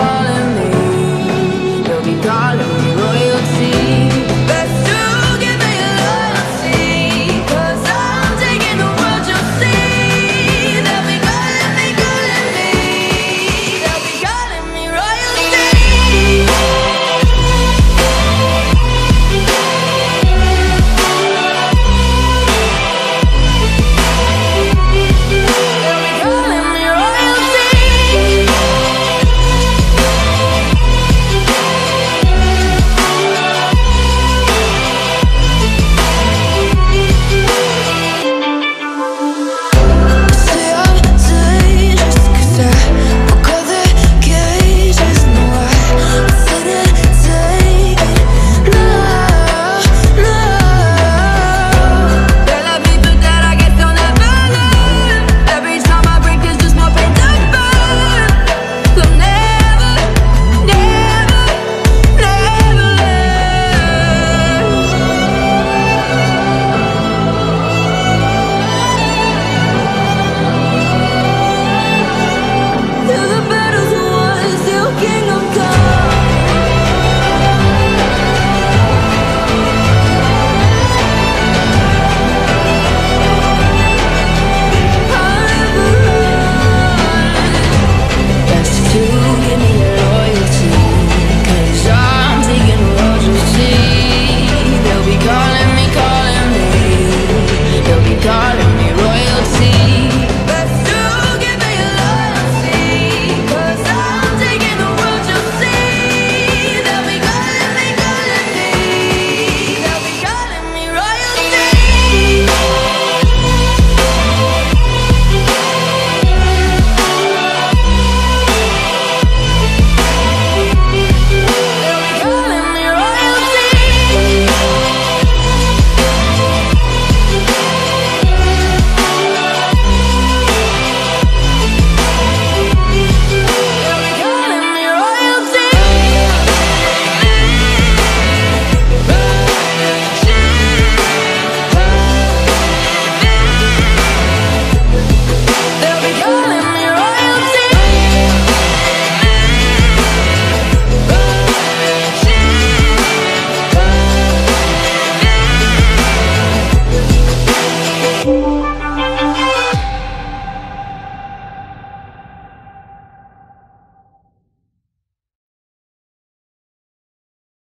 falling